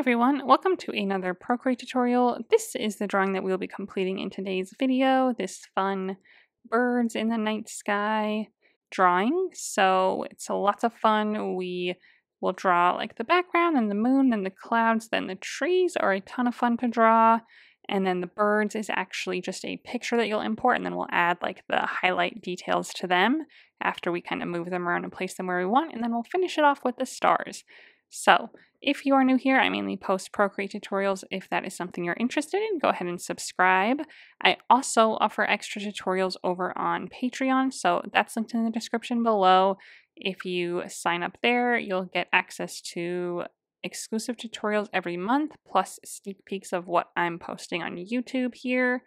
everyone, welcome to another Procreate tutorial. This is the drawing that we'll be completing in today's video, this fun birds in the night sky drawing. So it's lots of fun. We will draw like the background and the moon and the clouds, then the trees are a ton of fun to draw. And then the birds is actually just a picture that you'll import, and then we'll add like the highlight details to them after we kind of move them around and place them where we want, and then we'll finish it off with the stars. So, if you are new here, I mainly post Procreate tutorials. If that is something you're interested in, go ahead and subscribe. I also offer extra tutorials over on Patreon, so that's linked in the description below. If you sign up there, you'll get access to exclusive tutorials every month, plus sneak peeks of what I'm posting on YouTube here.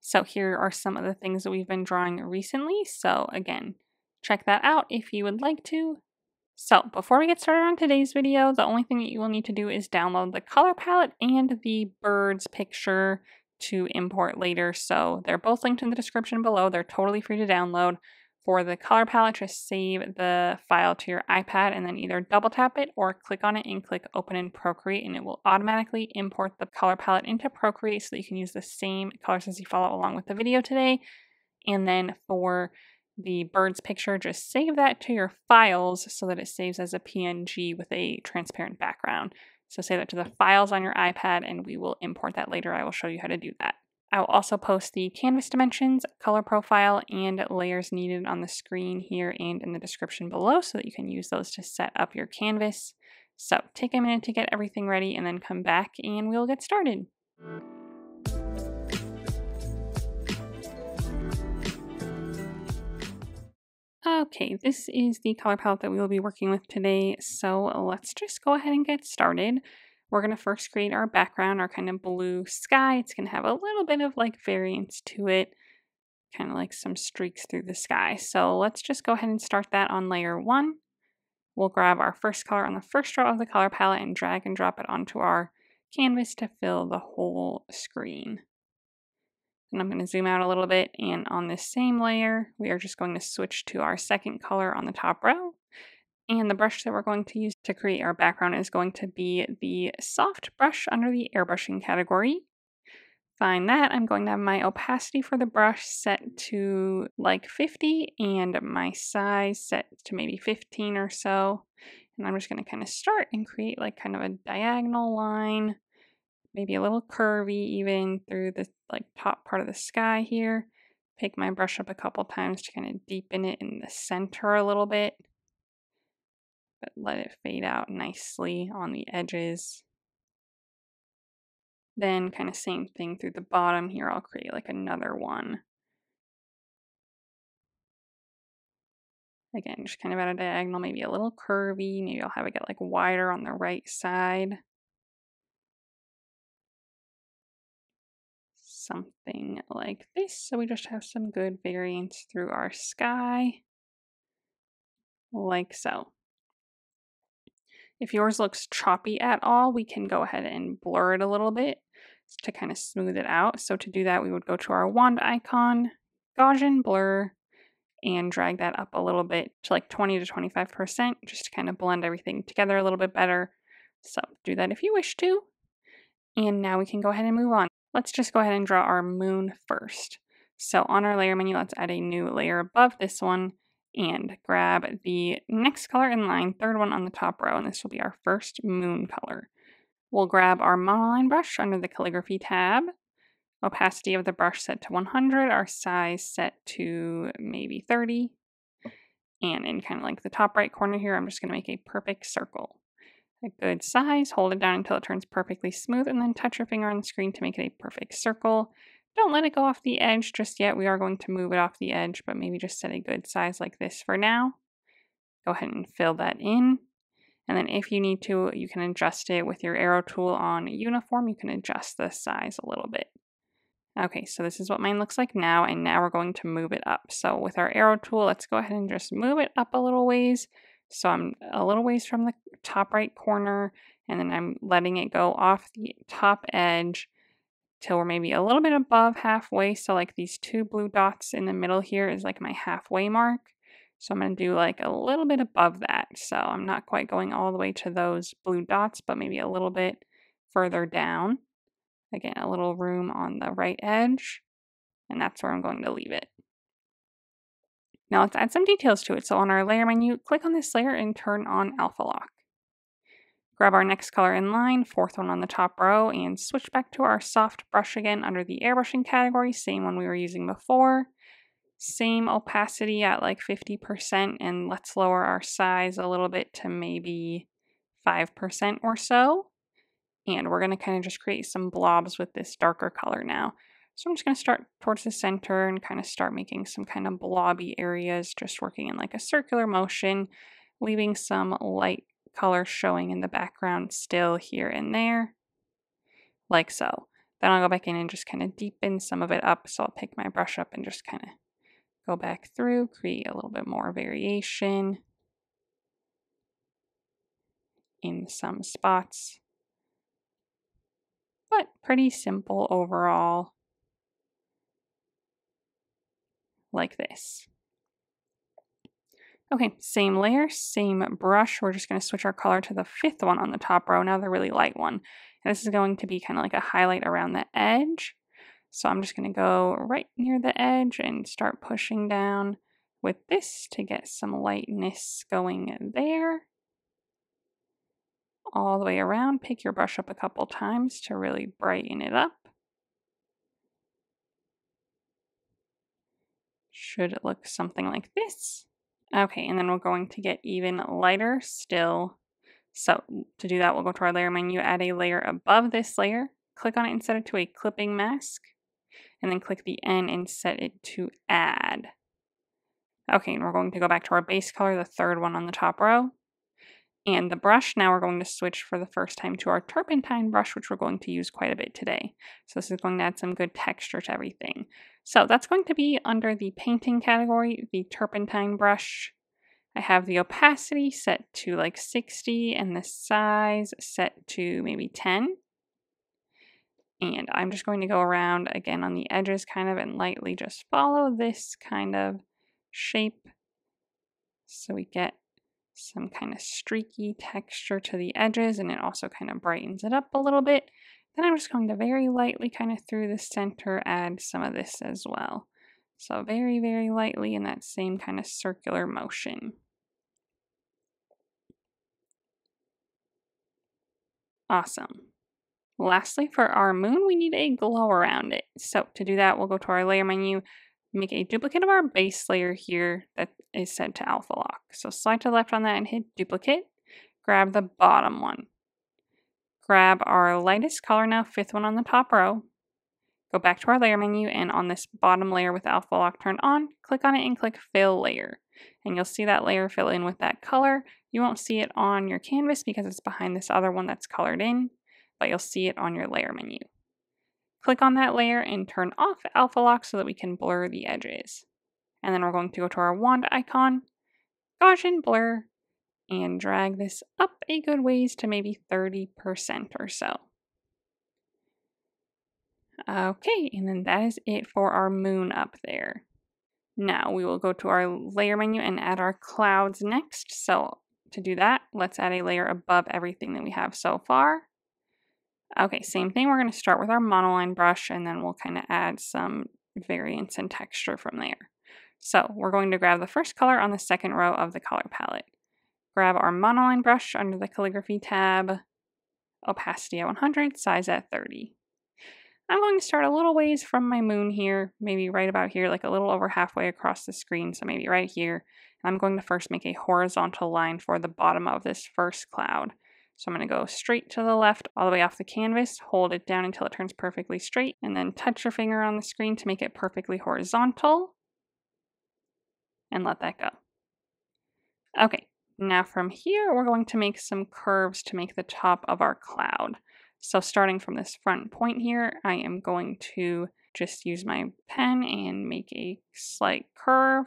So here are some of the things that we've been drawing recently. So again, check that out if you would like to. So before we get started on today's video, the only thing that you will need to do is download the color palette and the bird's picture to import later. So they're both linked in the description below. They're totally free to download. For the color palette, just save the file to your iPad and then either double tap it or click on it and click open in Procreate and it will automatically import the color palette into Procreate so that you can use the same colors as you follow along with the video today. And then for the bird's picture, just save that to your files so that it saves as a PNG with a transparent background. So save that to the files on your iPad and we will import that later. I will show you how to do that. I will also post the canvas dimensions, color profile, and layers needed on the screen here and in the description below so that you can use those to set up your canvas. So take a minute to get everything ready and then come back and we'll get started. Okay, this is the color palette that we will be working with today, so let's just go ahead and get started. We're going to first create our background, our kind of blue sky. It's going to have a little bit of like variance to it, kind of like some streaks through the sky. So let's just go ahead and start that on layer one. We'll grab our first color on the first row of the color palette and drag and drop it onto our canvas to fill the whole screen. And I'm going to zoom out a little bit and on this same layer, we are just going to switch to our second color on the top row. And the brush that we're going to use to create our background is going to be the soft brush under the airbrushing category. Find that, I'm going to have my opacity for the brush set to like 50 and my size set to maybe 15 or so. And I'm just going to kind of start and create like kind of a diagonal line maybe a little curvy even through the like top part of the sky here. Pick my brush up a couple times to kind of deepen it in the center a little bit. But let it fade out nicely on the edges. Then kind of same thing through the bottom here. I'll create like another one. Again, just kind of at a diagonal, maybe a little curvy. Maybe I'll have it get like wider on the right side. Something like this. So we just have some good variance through our sky, like so. If yours looks choppy at all, we can go ahead and blur it a little bit to kind of smooth it out. So to do that, we would go to our wand icon, Gaussian blur, and drag that up a little bit to like 20 to 25% just to kind of blend everything together a little bit better. So do that if you wish to. And now we can go ahead and move on. Let's just go ahead and draw our moon first. So on our layer menu, let's add a new layer above this one and grab the next color in line, third one on the top row, and this will be our first moon color. We'll grab our monoline brush under the calligraphy tab, opacity of the brush set to 100, our size set to maybe 30, and in kind of like the top right corner here, I'm just going to make a perfect circle a good size. Hold it down until it turns perfectly smooth and then touch your finger on the screen to make it a perfect circle. Don't let it go off the edge just yet. We are going to move it off the edge, but maybe just set a good size like this for now. Go ahead and fill that in. And then if you need to, you can adjust it with your arrow tool on uniform. You can adjust the size a little bit. Okay, so this is what mine looks like now, and now we're going to move it up. So with our arrow tool, let's go ahead and just move it up a little ways so I'm a little ways from the top right corner and then I'm letting it go off the top edge till we're maybe a little bit above halfway. So like these two blue dots in the middle here is like my halfway mark. So I'm going to do like a little bit above that. So I'm not quite going all the way to those blue dots, but maybe a little bit further down. Again, a little room on the right edge. And that's where I'm going to leave it. Now let's add some details to it. So on our layer menu, click on this layer and turn on Alpha Lock. Grab our next color in line, fourth one on the top row, and switch back to our soft brush again under the airbrushing category, same one we were using before. Same opacity at like 50%, and let's lower our size a little bit to maybe 5% or so. And we're to kind of just create some blobs with this darker color now. So I'm just to start towards the center and kind of start making some kind of blobby areas, just working in like a circular motion, leaving some light color showing in the background still here and there, like so. Then I'll go back in and just kind of deepen some of it up. So I'll pick my brush up and just kind of go back through, create a little bit more variation in some spots. But pretty simple overall, like this. Okay, same layer, same brush. We're just going to switch our color to the fifth one on the top row, now the really light one. And this is going to be kind of like a highlight around the edge. So I'm just going to go right near the edge and start pushing down with this to get some lightness going there. All the way around, pick your brush up a couple times to really brighten it up. Should it look something like this? Okay, and then we're going to get even lighter still. So mm, to do that, we'll go to our layer menu, add a layer above this layer, click on it and set it to a clipping mask, and then click the N and set it to add. Okay, and we're going to go back to our base color, the third one on the top row. And the brush, now we're going to switch for the first time to our turpentine brush, which we're going to use quite a bit today. So this is going to add some good texture to everything. So that's going to be under the painting category, the turpentine brush. I have the opacity set to like 60 and the size set to maybe 10. And I'm just going to go around again on the edges kind of and lightly just follow this kind of shape so we get some kind of streaky texture to the edges and it also kind of brightens it up a little bit. Then I'm just going to very lightly kind of through the center add some of this as well. So very, very lightly in that same kind of circular motion. Awesome. Lastly, for our moon, we need a glow around it. So to do that, we'll go to our layer menu, make a duplicate of our base layer here that is set to alpha lock. So slide to the left on that and hit duplicate. Grab the bottom one. Grab our lightest color now, fifth one on the top row. Go back to our layer menu and on this bottom layer with alpha lock turned on, click on it and click fill layer. And you'll see that layer fill in with that color. You won't see it on your canvas because it's behind this other one that's colored in, but you'll see it on your layer menu. Click on that layer and turn off alpha lock so that we can blur the edges. And then we're going to go to our wand icon, Gaussian blur, and drag this up a good ways to maybe 30% or so. Okay, and then that is it for our moon up there. Now we will go to our layer menu and add our clouds next. So to do that, let's add a layer above everything that we have so far. Okay, same thing. We're going to start with our monoline brush and then we'll kind of add some variance and texture from there. So we're going to grab the first color on the second row of the color palette. Grab our monoline brush under the calligraphy tab, opacity at 100, size at 30. I'm going to start a little ways from my moon here, maybe right about here, like a little over halfway across the screen, so maybe right here. I'm going to first make a horizontal line for the bottom of this first cloud. So I'm going to go straight to the left all the way off the canvas, hold it down until it turns perfectly straight, and then touch your finger on the screen to make it perfectly horizontal, and let that go. Okay, now from here, we're going to make some curves to make the top of our cloud. So starting from this front point here, I am going to just use my pen and make a slight curve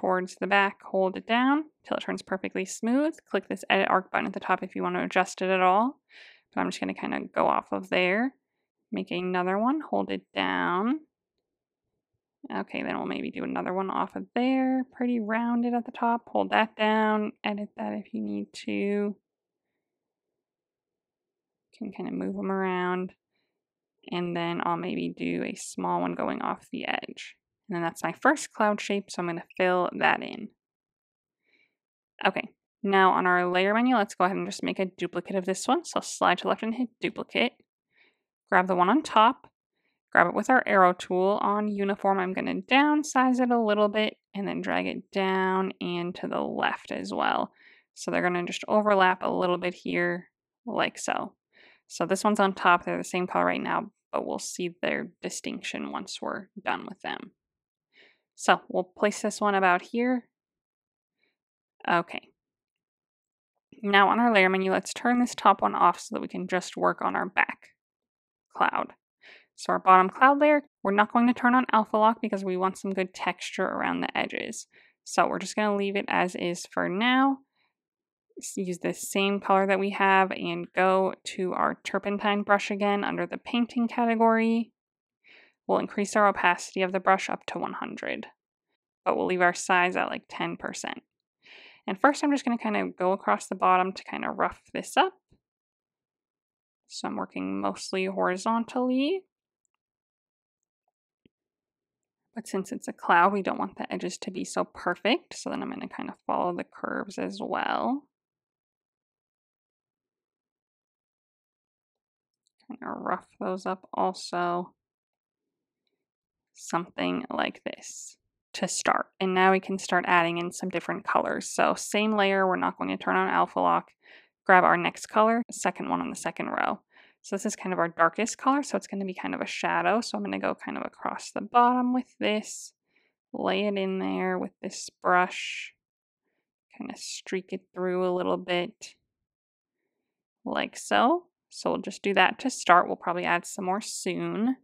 towards the back, hold it down till it turns perfectly smooth. Click this edit arc button at the top if you want to adjust it at all. But I'm just going to kind of go off of there, make another one, hold it down, Okay, then we'll maybe do another one off of there. Pretty rounded at the top. Hold that down. Edit that if you need to. Can kind of move them around. And then I'll maybe do a small one going off the edge. And then that's my first cloud shape, so I'm going to fill that in. Okay, now on our layer menu, let's go ahead and just make a duplicate of this one. So slide to left and hit duplicate. Grab the one on top, grab it with our arrow tool on uniform. I'm going to downsize it a little bit and then drag it down and to the left as well. So they're going to just overlap a little bit here like so. So this one's on top. They're the same color right now, but we'll see their distinction once we're done with them. So we'll place this one about here. Okay. Now on our layer menu, let's turn this top one off so that we can just work on our back cloud. So our bottom cloud layer, we're not going to turn on alpha lock because we want some good texture around the edges. So we're just going to leave it as is for now. use the same color that we have and go to our turpentine brush again under the painting category. We'll increase our opacity of the brush up to 100, but we'll leave our size at like 10%. And first I'm just going to kind of go across the bottom to kind of rough this up. So I'm working mostly horizontally. But since it's a cloud, we don't want the edges to be so perfect. So then I'm going to kind of follow the curves as well. Kind of rough those up also. Something like this to start. And now we can start adding in some different colors. So same layer, we're not going to turn on alpha lock. Grab our next color, second one on the second row. So this is kind of our darkest color, so it's going to be kind of a shadow. So I'm going to go kind of across the bottom with this, lay it in there with this brush, kind of streak it through a little bit, like so. So we'll just do that to start. We'll probably add some more soon.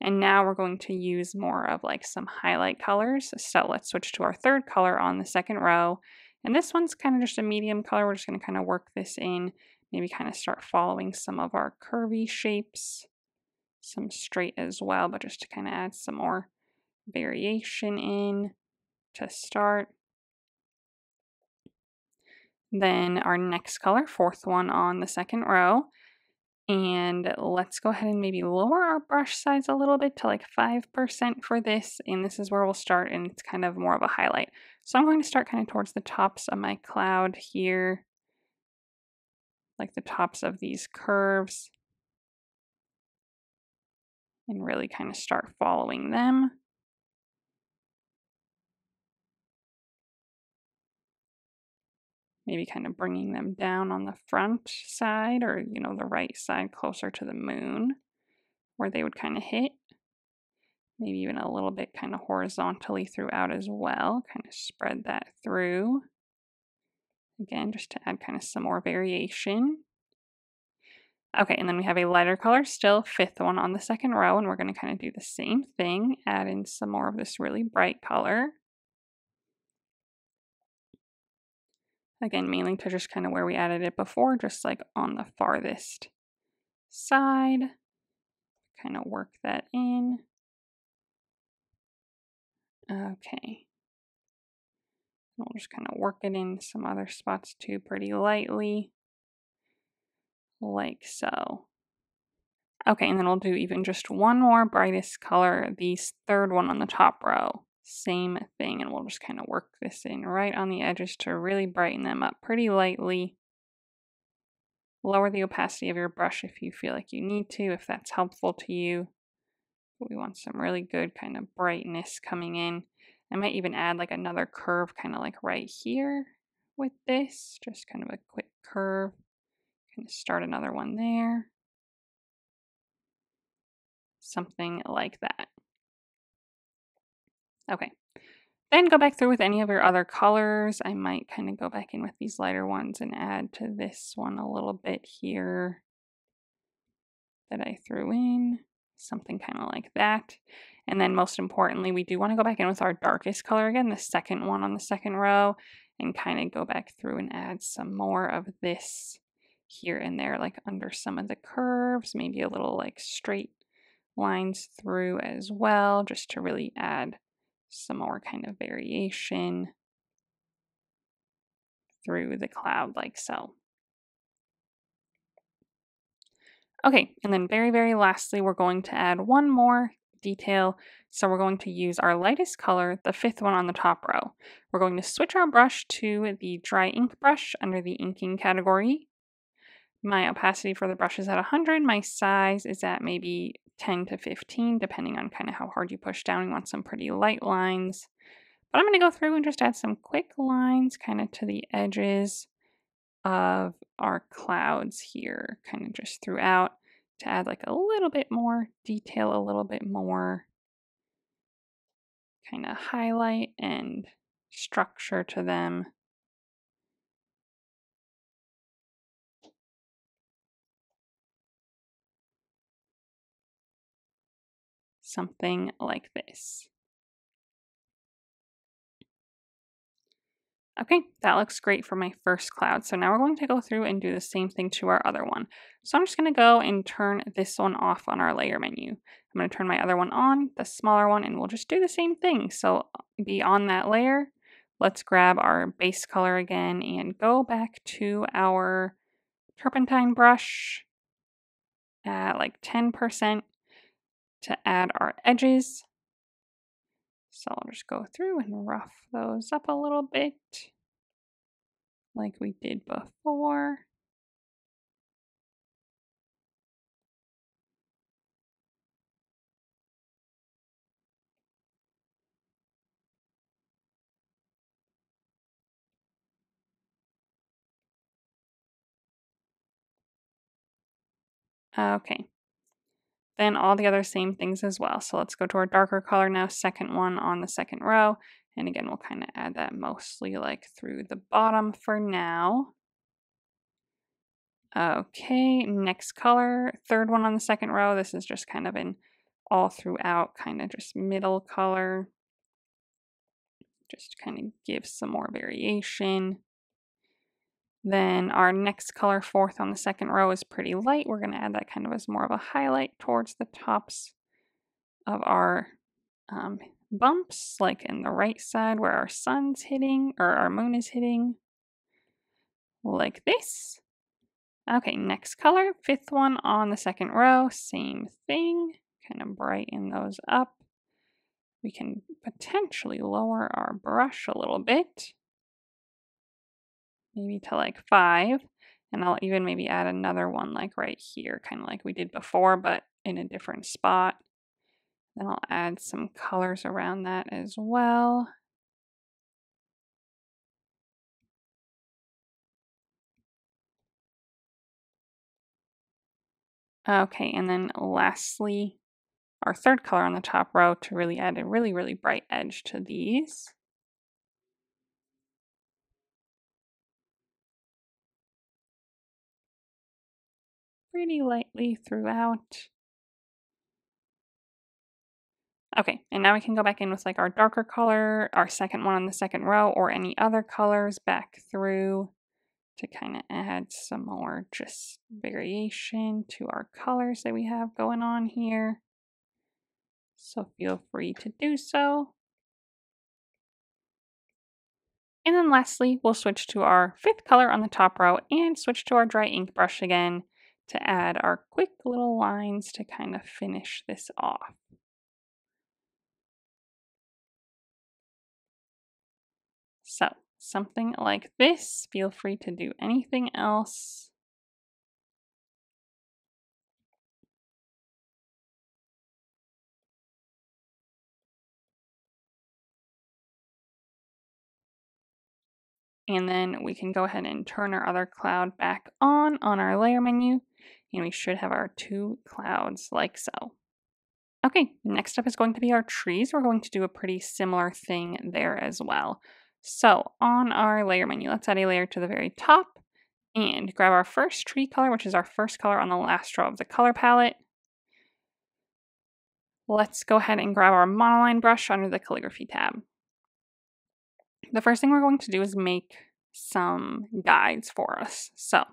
And now we're going to use more of like some highlight colors. So let's switch to our third color on the second row. And this one's kind of just a medium color. We're just going to kind of work this in maybe kind of start following some of our curvy shapes, some straight as well, but just to kind of add some more variation in to start. Then our next color, fourth one on the second row. And let's go ahead and maybe lower our brush size a little bit to like 5% for this. And this is where we'll start and it's kind of more of a highlight. So I'm going to start kind of towards the tops of my cloud here like the tops of these curves and really kind of start following them. Maybe kind of bringing them down on the front side or, you know, the right side closer to the moon where they would kind of hit. Maybe even a little bit kind of horizontally throughout as well, kind of spread that through. Again, just to add kind of some more variation. Okay, and then we have a lighter color still, fifth one on the second row, and we're going to kind of do the same thing, add in some more of this really bright color. Again, mainly to just kind of where we added it before, just like on the farthest side. Kind of work that in. Okay. We'll just kind of work it in some other spots too pretty lightly. Like so. Okay, and then we'll do even just one more brightest color, the third one on the top row. Same thing, and we'll just kind of work this in right on the edges to really brighten them up pretty lightly. Lower the opacity of your brush if you feel like you need to, if that's helpful to you. We want some really good kind of brightness coming in. I might even add like another curve kind of like right here with this, just kind of a quick curve. Kind of start another one there. Something like that. Okay. Then go back through with any of your other colors. I might kind of go back in with these lighter ones and add to this one a little bit here that I threw in. Something kind of like that. And then most importantly, we do want to go back in with our darkest color again, the second one on the second row, and kind of go back through and add some more of this here and there, like under some of the curves, maybe a little like straight lines through as well, just to really add some more kind of variation through the cloud like so. Okay, and then very, very lastly, we're going to add one more detail. So we're going to use our lightest color, the fifth one on the top row. We're going to switch our brush to the dry ink brush under the inking category. My opacity for the brush is at 100. My size is at maybe 10 to 15, depending on kind of how hard you push down. You want some pretty light lines. But I'm going to go through and just add some quick lines kind of to the edges of our clouds here, kind of just throughout to add like a little bit more detail, a little bit more kind of highlight and structure to them. Something like this. Okay, that looks great for my first cloud. So now we're going to go through and do the same thing to our other one. So I'm just going to go and turn this one off on our layer menu. I'm going to turn my other one on, the smaller one, and we'll just do the same thing. So uh, be on that layer. Let's grab our base color again and go back to our turpentine brush at like 10% to add our edges. So I'll just go through and rough those up a little bit like we did before. Okay, then all the other same things as well. So let's go to our darker color now, second one on the second row. And again, we'll kind of add that mostly like through the bottom for now. Okay, next color, third one on the second row. This is just kind of an all throughout kind of just middle color. Just kind of give some more variation. Then our next color, fourth on the second row, is pretty light. We're going to add that kind of as more of a highlight towards the tops of our um, bumps, like in the right side where our sun's hitting, or our moon is hitting, like this. Okay, next color, fifth one on the second row, same thing, kind of brighten those up. We can potentially lower our brush a little bit maybe to like five. And I'll even maybe add another one like right here, kind of like we did before, but in a different spot. Then I'll add some colors around that as well. Okay, and then lastly, our third color on the top row to really add a really, really bright edge to these. Pretty lightly throughout. Okay, and now we can go back in with like our darker color, our second one on the second row, or any other colors back through to kind of add some more just variation to our colors that we have going on here. So feel free to do so. And then lastly, we'll switch to our fifth color on the top row and switch to our dry ink brush again to add our quick little lines to kind of finish this off. So something like this, feel free to do anything else. And then we can go ahead and turn our other cloud back on on our layer menu and we should have our two clouds like so. Okay, next up is going to be our trees. We're going to do a pretty similar thing there as well. So on our layer menu, let's add a layer to the very top and grab our first tree color, which is our first color on the last row of the color palette. Let's go ahead and grab our monoline brush under the calligraphy tab. The first thing we're going to do is make some guides for us. So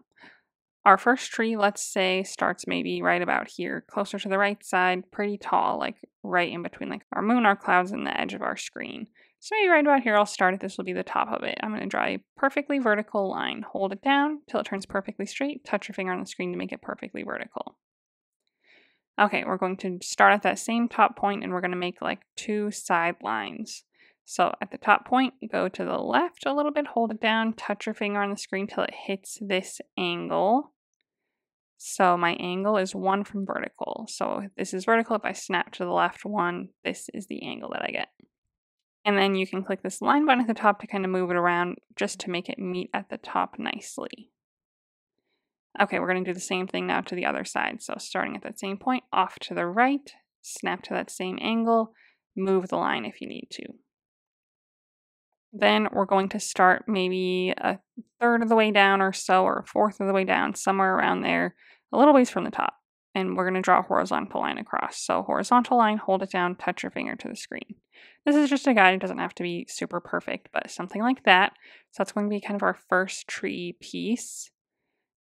our first tree, let's say, starts maybe right about here, closer to the right side, pretty tall, like right in between like our moon, our clouds, and the edge of our screen. So maybe right about here, I'll start it. This will be the top of it. I'm going to draw a perfectly vertical line. Hold it down till it turns perfectly straight. Touch your finger on the screen to make it perfectly vertical. Okay, we're going to start at that same top point and we're going to make like two side lines. So at the top point, go to the left a little bit, hold it down, touch your finger on the screen till it hits this angle. So my angle is one from vertical. So this is vertical. If I snap to the left one, this is the angle that I get. And then you can click this line button at the top to kind of move it around just to make it meet at the top nicely. Okay, we're going to do the same thing now to the other side. So starting at that same point, off to the right, snap to that same angle, move the line if you need to. Then we're going to start maybe a third of the way down or so, or a fourth of the way down, somewhere around there, a little ways from the top. And we're going to draw a horizontal line across. So horizontal line, hold it down, touch your finger to the screen. This is just a guide. It doesn't have to be super perfect, but something like that. So that's going to be kind of our first tree piece.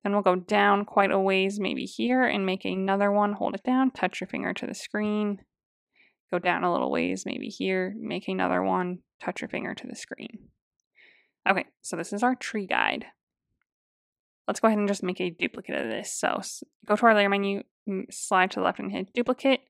Then we'll go down quite a ways, maybe here, and make another one. Hold it down, touch your finger to the screen. Go down a little ways, maybe here, make another one, touch your finger to the screen. Okay, so this is our tree guide. Let's go ahead and just make a duplicate of this. So go to our layer menu, slide to the left and hit duplicate,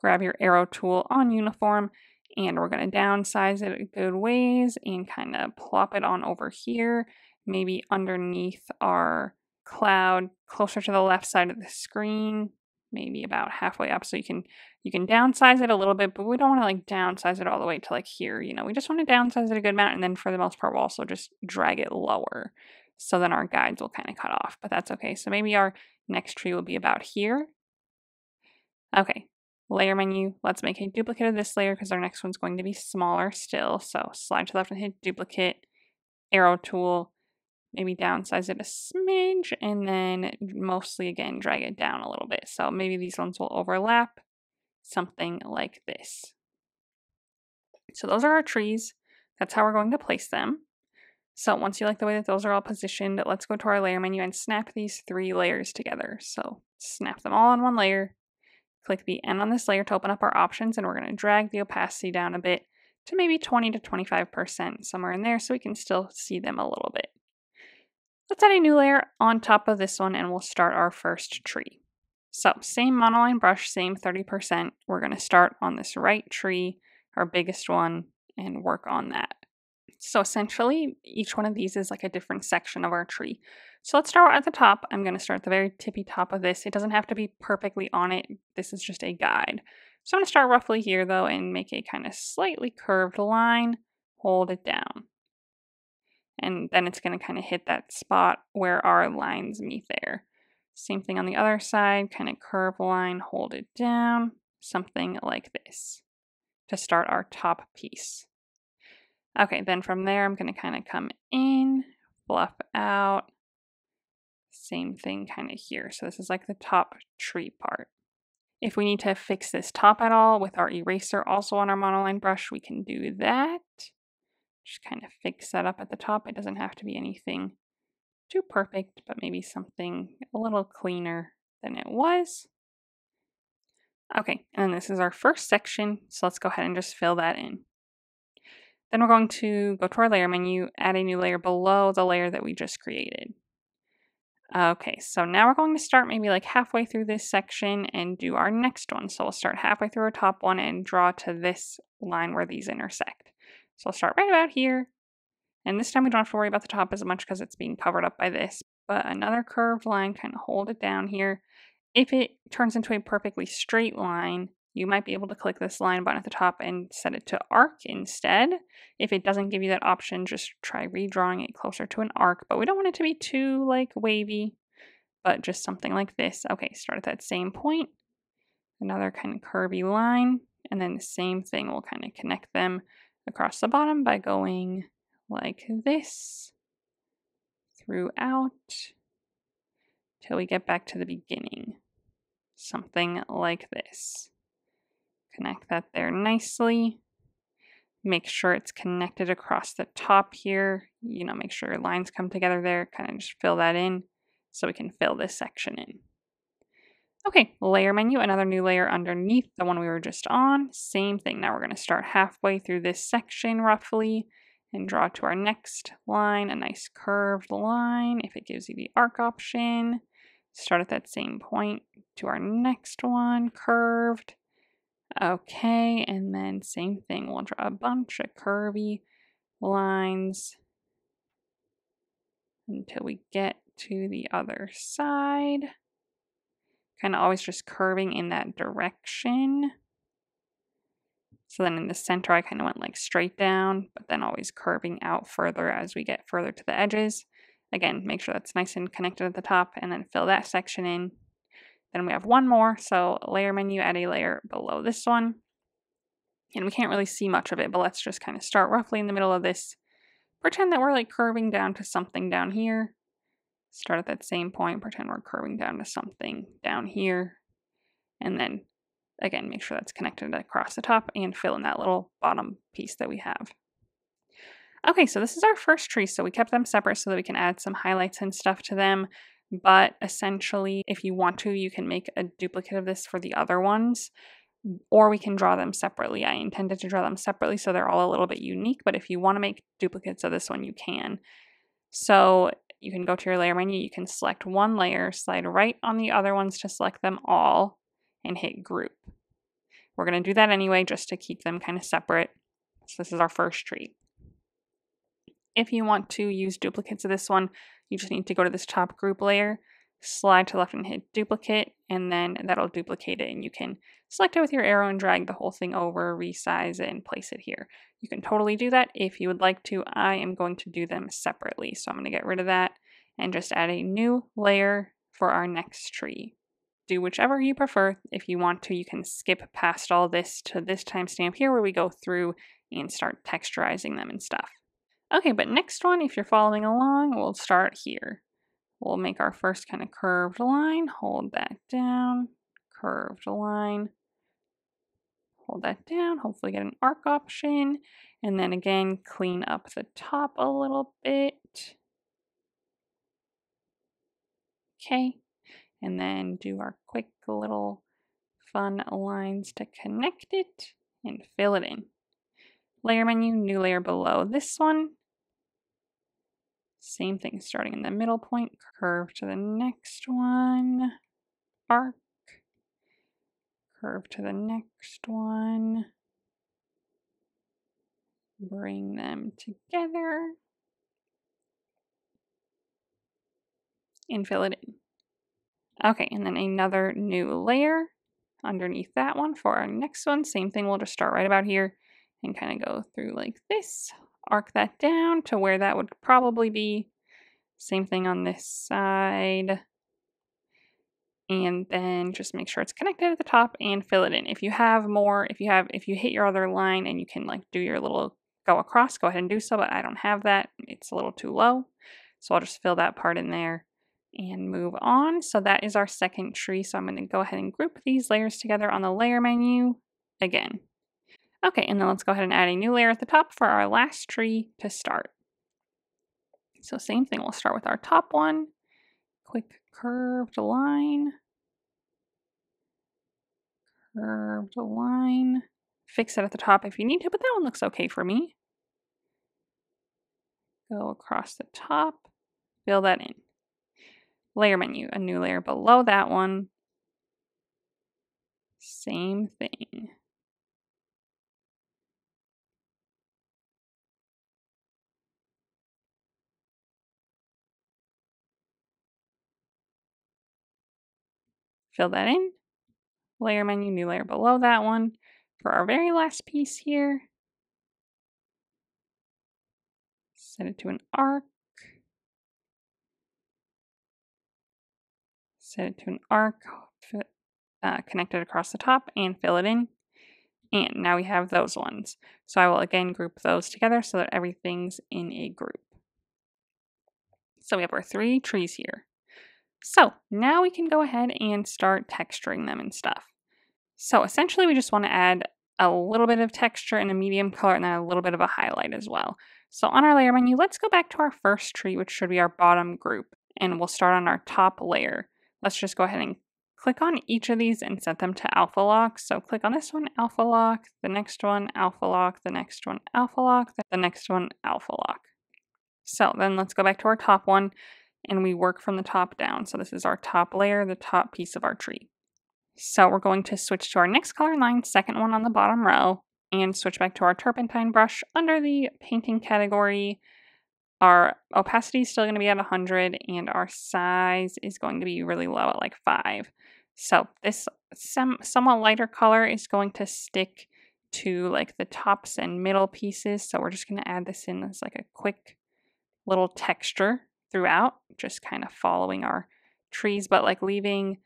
grab your arrow tool on uniform, and we're going to downsize it a good ways and kind of plop it on over here, maybe underneath our cloud closer to the left side of the screen, maybe about halfway up. So you can you can downsize it a little bit, but we don't want to like downsize it all the way to like here. You know, we just want to downsize it a good amount, and then for the most part, we'll also just drag it lower. So then our guides will kind of cut off, but that's okay. So maybe our next tree will be about here. Okay, layer menu. Let's make a duplicate of this layer because our next one's going to be smaller still. So slide to the left and hit duplicate, arrow tool, maybe downsize it a smidge, and then mostly again drag it down a little bit. So maybe these ones will overlap, something like this. So those are our trees. That's how we're going to place them. So once you like the way that those are all positioned, let's go to our layer menu and snap these three layers together. So snap them all on one layer, Click the N on this layer to open up our options, and we're going to drag the opacity down a bit to maybe 20 to 25%, somewhere in there, so we can still see them a little bit. Let's add a new layer on top of this one, and we'll start our first tree. So same monoline brush, same 30%. We're going to start on this right tree, our biggest one, and work on that. So essentially, each one of these is like a different section of our tree. So let's start at the top. I'm going to start at the very tippy top of this. It doesn't have to be perfectly on it. This is just a guide. So I'm going to start roughly here though and make a kind of slightly curved line. Hold it down. And then it's going to kind of hit that spot where our lines meet there. Same thing on the other side, kind of curve line, hold it down, something like this to start our top piece. Okay, then from there, I'm going to kind of come in, fluff out. Same thing kind of here. So this is like the top tree part. If we need to fix this top at all with our eraser also on our monoline brush, we can do that. Just kind of fix that up at the top. It doesn't have to be anything too perfect, but maybe something a little cleaner than it was. Okay, and this is our first section, so let's go ahead and just fill that in. Then we're going to go to our layer menu, add a new layer below the layer that we just created. Okay, so now we're going to start maybe like halfway through this section and do our next one. So we'll start halfway through our top one and draw to this line where these intersect. So I'll start right about here. And this time we don't have to worry about the top as much because it's being covered up by this. But another curved line, kind of hold it down here. If it turns into a perfectly straight line, you might be able to click this line button at the top and set it to arc instead. If it doesn't give you that option, just try redrawing it closer to an arc, but we don't want it to be too like wavy, but just something like this. Okay, start at that same point, another kind of curvy line, and then the same thing will kind of connect them across the bottom by going like this throughout till we get back to the beginning. Something like this. Connect that there nicely. Make sure it's connected across the top here. You know, make sure your lines come together there. Kind of just fill that in. so we can fill this section in. Okay, layer menu, another new layer underneath the one we were just on. Same thing. Now we're going to start halfway through this section roughly and draw to our next line a nice curved line if it gives you the arc option. Start at that same point to our next one, curved. Okay, and then same thing. We'll draw a bunch of curvy lines until we get to the other side. Kind of always just curving in that direction. So then in the center, I kind of went like straight down, but then always curving out further as we get further to the edges. Again, make sure that's nice and connected at the top and then fill that section in. Then we have one more, so layer menu, add a layer below this one. And we can't really see much of it, but let's just kind of start roughly in the middle of this. Pretend that we're like curving down to something down here. Start at that same point, pretend we're curving down to something down here. And then again, make sure that's connected across the top and fill in that little bottom piece that we have. Okay, so this is our first tree. So we kept them separate so that we can add some highlights and stuff to them. But essentially, if you want to, you can make a duplicate of this for the other ones, or we can draw them separately. I intended to draw them separately so they're all a little bit unique, but if you want to make duplicates of this one, you can. So you can go to your layer menu, you can select one layer, slide right on the other ones to select them all, and hit group. We're going to do that anyway just to keep them kind of separate. So this is our first tree. If you want to use duplicates of this one, you just need to go to this top group layer, slide to left and hit duplicate, and then that'll duplicate it. And you can select it with your arrow and drag the whole thing over, resize it, and place it here. You can totally do that if you would like to. I am going to do them separately. So I'm going to get rid of that and just add a new layer for our next tree do whichever you prefer. If you want to, you can skip past all this to this timestamp here where we go through and start texturizing them and stuff. Okay, but next one, if you're following along, we'll start here. We'll make our first kind of curved line, hold that down, curved line, hold that down, hopefully get an arc option, and then again, clean up the top a little bit. Okay, and then do our quick little fun lines to connect it and fill it in. Layer menu, new layer below this one. Same thing, starting in the middle point, curve to the next one, arc, curve to the next one, bring them together, and fill it in. Okay, and then another new layer underneath that one for our next one. Same thing, we'll just start right about here and kind of go through like this. Arc that down to where that would probably be. Same thing on this side. And then just make sure it's connected at the top and fill it in. If you have more, if you have, if you hit your other line and you can like do your little go across, go ahead and do so, but I don't have that. It's a little too low. So I'll just fill that part in there and move on. So that is our second tree. So I'm going to go ahead and group these layers together on the layer menu again. Okay, and then let's go ahead and add a new layer at the top for our last tree to start. So same thing, we'll start with our top one. Quick curved line. Curved line. Fix it at the top if you need to, but that one looks okay for me. Go across the top, fill that in layer menu, a new layer below that one. Same thing. Fill that in. Layer menu, new layer below that one. For our very last piece here, set it to an arc. Set it to an arc, uh, connect it across the top, and fill it in. And now we have those ones. So I will again group those together so that everything's in a group. So we have our three trees here. So now we can go ahead and start texturing them and stuff. So essentially we just want to add a little bit of texture and a medium color and then a little bit of a highlight as well. So on our layer menu, let's go back to our first tree, which should be our bottom group. and we'll start on our top layer. Let's just go ahead and click on each of these and set them to alpha lock. So click on this one, alpha lock, the next one, alpha lock, the next one, alpha lock, the next one, alpha lock. So then let's go back to our top one and we work from the top down. So this is our top layer, the top piece of our tree. So we're going to switch to our next color line, second one on the bottom row, and switch back to our turpentine brush under the painting category. Our opacity is still going to be at 100 and our size is going to be really low at like 5. So this some somewhat lighter color is going to stick to like the tops and middle pieces. So we're just going to add this in as like a quick little texture throughout, just kind of following our trees, but like leaving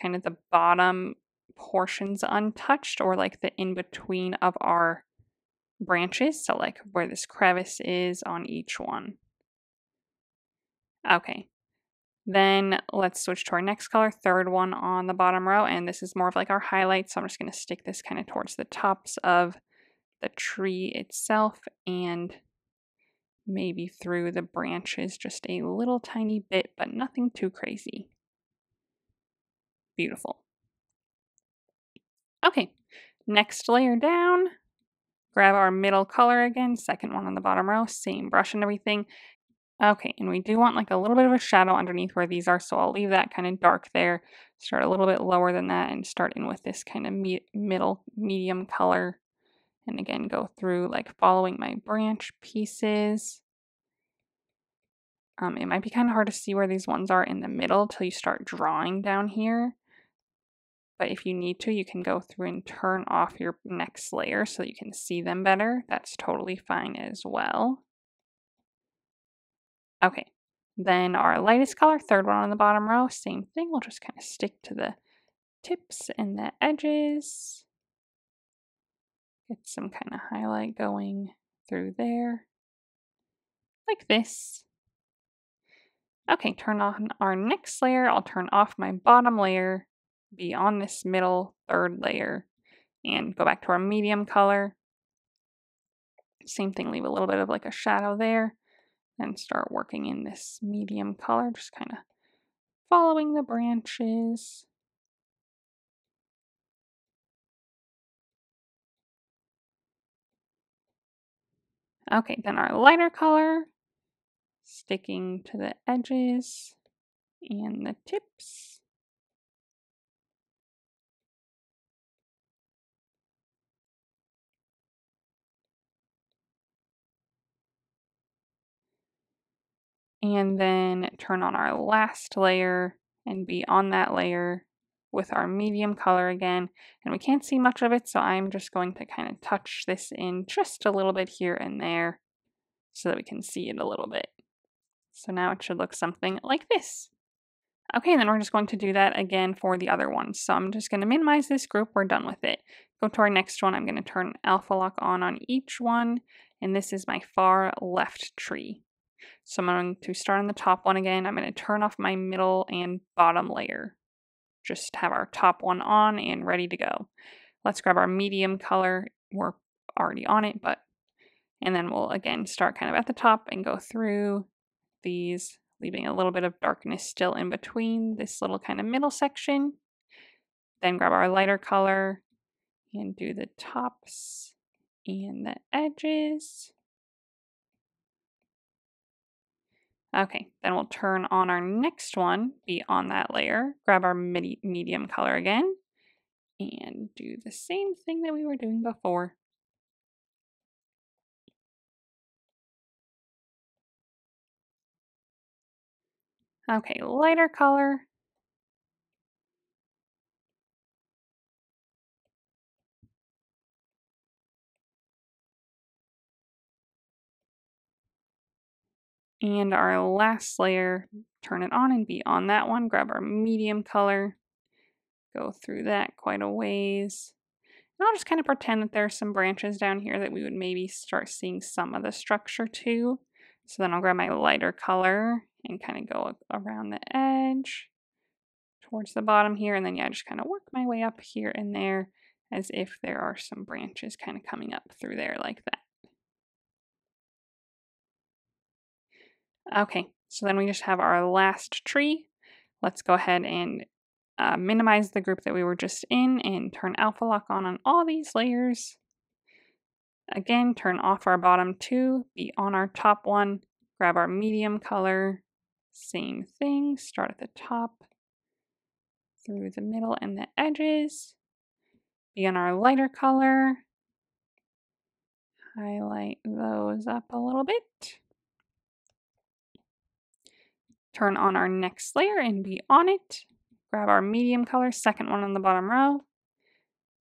kind of the bottom portions untouched or like the in between of our branches. So, like where this crevice is on each one. Okay. Then let's switch to our next color, third one on the bottom row. And this is more of like our highlight. So I'm just going to stick this kind of towards the tops of the tree itself and maybe through the branches just a little tiny bit, but nothing too crazy. Beautiful. Okay, next layer down, grab our middle color again, second one on the bottom row, same brush and everything. Okay, and we do want like a little bit of a shadow underneath where these are, so I'll leave that kind of dark there. Start a little bit lower than that and start in with this kind of me middle medium color. And again, go through like following my branch pieces. Um, it might be kind of hard to see where these ones are in the middle till you start drawing down here. But if you need to, you can go through and turn off your next layer so you can see them better. That's totally fine as well. Okay, then our lightest color, third one on the bottom row, same thing. We'll just kind of stick to the tips and the edges. Get some kind of highlight going through there, like this. Okay, turn on our next layer. I'll turn off my bottom layer be on this middle third layer and go back to our medium color. Same thing, leave a little bit of like a shadow there and start working in this medium color, just kind of following the branches. Okay, then our lighter color, sticking to the edges and the tips. And then turn on our last layer and be on that layer with our medium color again. And we can't see much of it, so I'm just going to kind of touch this in just a little bit here and there so that we can see it a little bit. So now it should look something like this. Okay, and then we're just going to do that again for the other one. So I'm just going to minimize this group. We're done with it. Go to our next one. I'm going to turn alpha lock on on each one. And this is my far left tree. So I'm going to start on the top one again. I'm going to turn off my middle and bottom layer. Just have our top one on and ready to go. Let's grab our medium color. We're already on it, but and then we'll again start kind of at the top and go through these, leaving a little bit of darkness still in between this little kind of middle section. Then grab our lighter color and do the tops and the edges. Okay, then we'll turn on our next one, be on that layer, grab our midi medium color again, and do the same thing that we were doing before. Okay, lighter color, And our last layer, turn it on and be on that one. Grab our medium color, go through that quite a ways. And I'll just kind of pretend that there's some branches down here that we would maybe start seeing some of the structure too. So then I'll grab my lighter color and kind of go around the edge towards the bottom here. And then yeah, just kind of work my way up here and there as if there are some branches kind of coming up through there like that. Okay, So then we just have our last tree. Let's go ahead and uh, minimize the group that we were just in and turn alpha lock on on all these layers. Again, turn off our bottom two, be on our top one, grab our medium color, same thing, start at the top, through the middle and the edges, be on our lighter color, highlight those up a little bit. Turn on our next layer and be on it. Grab our medium color, second one on the bottom row.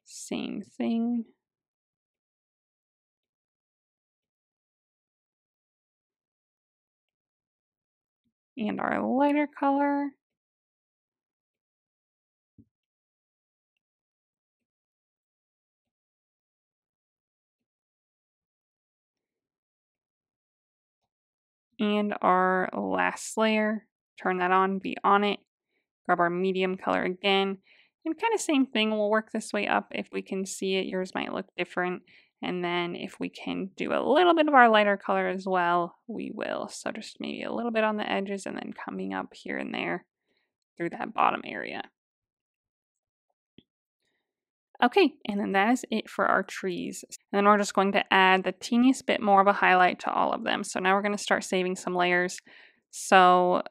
Same thing. And our lighter color. And our last layer. Turn that on, be on it. Grab our medium color again. And kind of same thing, we'll work this way up. If we can see it, yours might look different. And then if we can do a little bit of our lighter color as well, we will. So just maybe a little bit on the edges and then coming up here and there through that bottom area. Okay, and then that is it for our trees. And then we're just going to add the teeniest bit more of a highlight to all of them. So now we're going to start saving some layers. So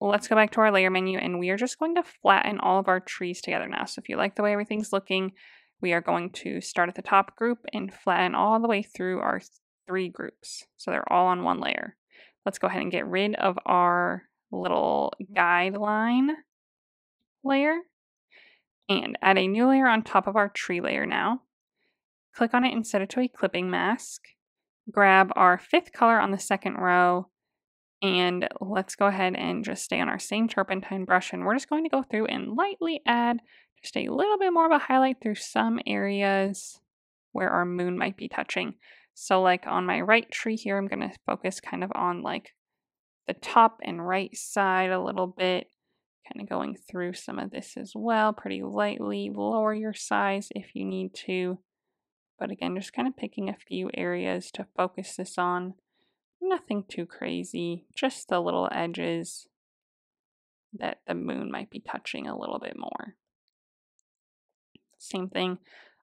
let's go back to our layer menu and we are just going to flatten all of our trees together now. So if you like the way everything's looking, we are going to start at the top group and flatten all the way through our three groups. So they're all on one layer. Let's go ahead and get rid of our little guideline layer and add a new layer on top of our tree layer now. Click on it and set it to a clipping mask. Grab our fifth color on the second row and let's go ahead and just stay on our same turpentine brush and we're just going to go through and lightly add just a little bit more of a highlight through some areas where our moon might be touching. So like on my right tree here, I'm going to focus kind of on like the top and right side a little bit kind of going through some of this as well pretty lightly. Lower your size if you need to. But again, just kind of picking a few areas to focus this on. Nothing too crazy, just the little edges that the moon might be touching a little bit more. Same thing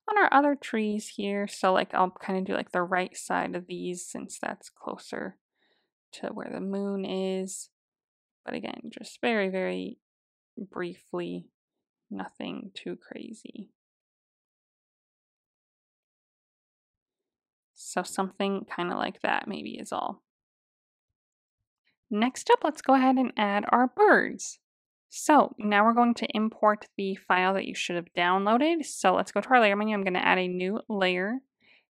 on our other trees here. So like I'll kind of do like the right side of these since that's closer to where the moon is. But again, just very, very briefly, nothing too crazy. So something kind of like that maybe is all. Next up, let's go ahead and add our birds. So now we're going to import the file that you should have downloaded. So let's go to our layer menu. I'm going to add a new layer.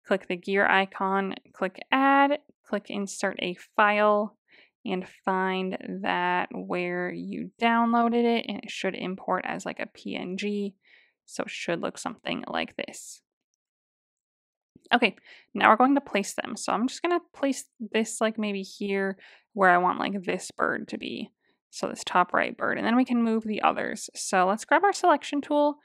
Click the gear icon, click add, click insert a file and find that where you downloaded it and it should import as like a PNG. So it should look something like this. Okay, now we're going to place them. So I'm just to place this like maybe here where I want like this bird to be. So this top right bird, and then we can move the others. So let's grab our selection tool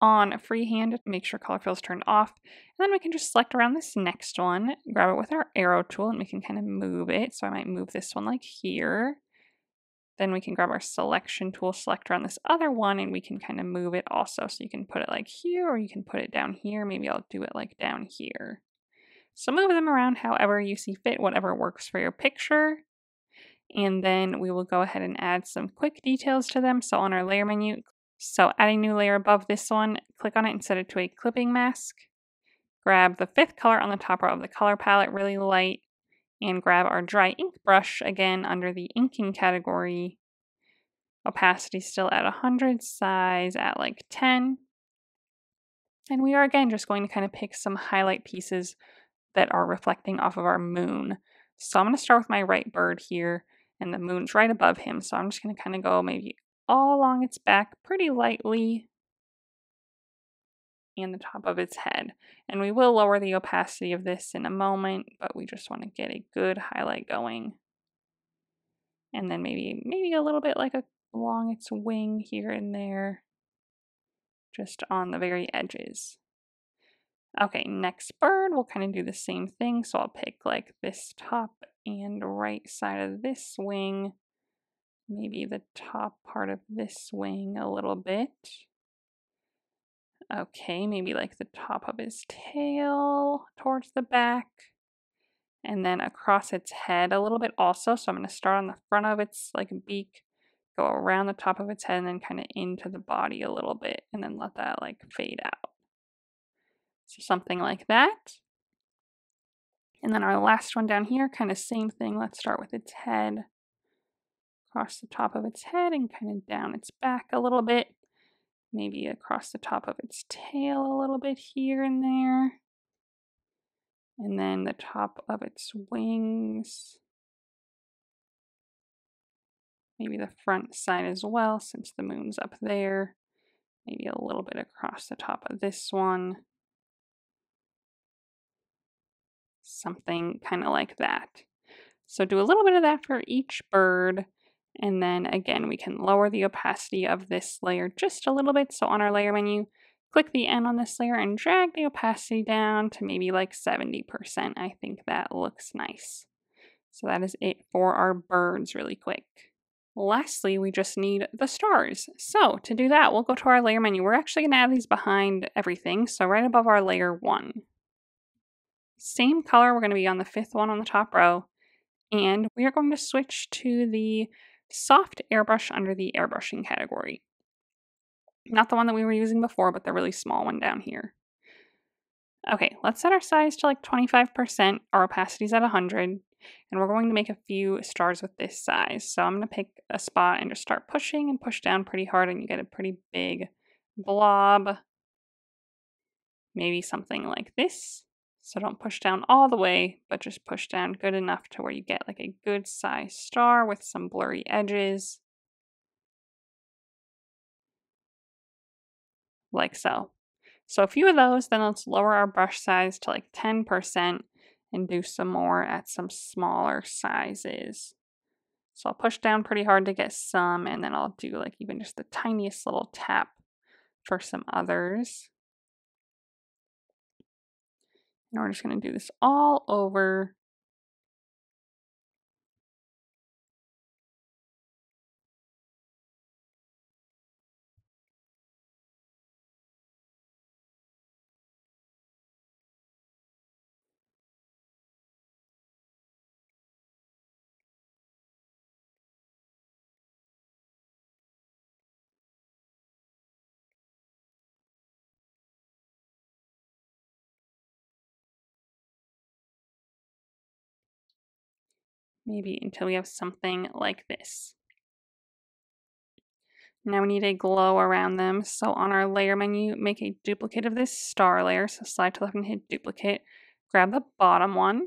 on freehand, make sure color fill is turned off. And then we can just select around this next one, grab it with our arrow tool, and we can kind of move it. So I might move this one like here. Then we can grab our selection tool, select around this other one, and we can kind of move it also. So you can put it like here, or you can put it down here. Maybe I'll do it like down here. So move them around however you see fit, whatever works for your picture. And then we will go ahead and add some quick details to them. So on our layer menu, so add a new layer above this one, click on it and set it to a clipping mask. Grab the fifth color on the top row of the color palette, really light, and grab our dry ink brush again under the inking category. Opacity still at 100, size at like 10. And we are again just going to kind of pick some highlight pieces that are reflecting off of our moon. So I'm going to start with my right bird here, and the moon's right above him. So I'm just going to kind of go maybe all along its back pretty lightly and the top of its head. And we will lower the opacity of this in a moment, but we just want to get a good highlight going. And then maybe maybe a little bit like a, along its wing here and there, just on the very edges. Okay, next bird, we'll kind of do the same thing. So I'll pick like this top and right side of this wing, maybe the top part of this wing a little bit. Okay, maybe like the top of his tail towards the back. And then across its head a little bit also. So I'm going to start on the front of its like beak, go around the top of its head, and then kind of into the body a little bit, and then let that like fade out. So something like that. And then our last one down here, kind of same thing. Let's start with its head. Across the top of its head and kind of down its back a little bit. Maybe across the top of its tail a little bit here and there. And then the top of its wings. Maybe the front side as well, since the moon's up there. Maybe a little bit across the top of this one. something kind of like that. So do a little bit of that for each bird. And then again, we can lower the opacity of this layer just a little bit. So on our layer menu, click the N on this layer and drag the opacity down to maybe like 70%. I think that looks nice. So that is it for our birds really quick. Lastly, we just need the stars. So to do that, we'll go to our layer menu. We're actually going to add these behind everything. So right above our layer one. Same color, we're going to be on the fifth one on the top row. And we are going to switch to the soft airbrush under the airbrushing category. Not the one that we were using before, but the really small one down here. Okay, let's set our size to like 25%. Our opacity is at 100. And we're going to make a few stars with this size. So I'm going to pick a spot and just start pushing and push down pretty hard and you get a pretty big blob. Maybe something like this. So don't push down all the way, but just push down good enough to where you get like a good size star with some blurry edges. Like so. So a few of those, then let's lower our brush size to like 10% and do some more at some smaller sizes. So I'll push down pretty hard to get some, and then I'll do like even just the tiniest little tap for some others. And we're just going to do this all over. Maybe until we have something like this. Now we need a glow around them. So on our layer menu, make a duplicate of this star layer. So slide to the left and hit duplicate. Grab the bottom one.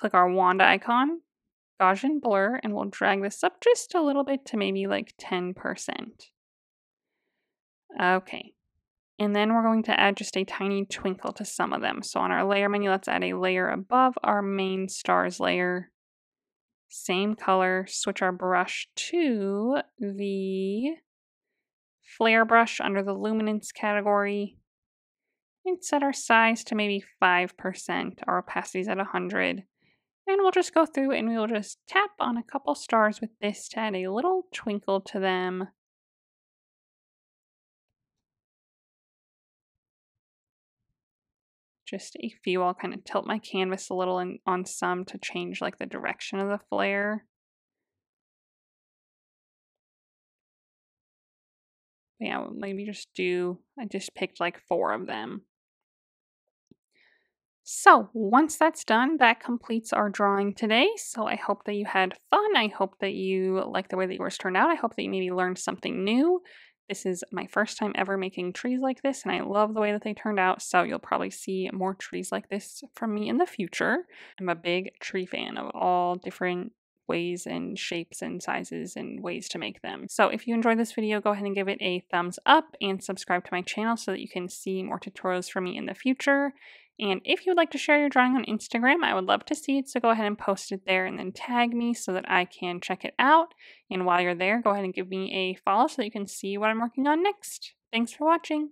Click our wand icon, Gaussian blur, and we'll drag this up just a little bit to maybe like 10%. Okay, and then we're going to add just a tiny twinkle to some of them. So on our layer menu, let's add a layer above our main stars layer. Same color, switch our brush to the flare brush under the luminance category. And set our size to maybe 5%. Our opacity is at 100. And we'll just go through and we'll just tap on a couple stars with this to add a little twinkle to them. Just a few. I'll kind of tilt my canvas a little and on some to change like the direction of the flare. yeah, maybe just do, I just picked like four of them. So once that's done, that completes our drawing today. So I hope that you had fun. I hope that you like the way that yours turned out. I hope that you maybe learned something new. This is my first time ever making trees like this, and I love the way that they turned out, so you'll probably see more trees like this from me in the future. I'm a big tree fan of all different ways and shapes and sizes and ways to make them. So if you enjoyed this video, go ahead and give it a thumbs up and subscribe to my channel so that you can see more tutorials from me in the future. And if you would like to share your drawing on Instagram, I would love to see it. So go ahead and post it there and then tag me so that I can check it out. And while you're there, go ahead and give me a follow so that you can see what I'm working on next. Thanks for watching.